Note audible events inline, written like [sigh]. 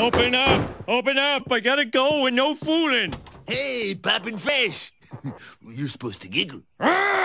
Open up! Open up! I gotta go and no fooling! Hey, poppin' fresh. [laughs] You're supposed to giggle. Ah!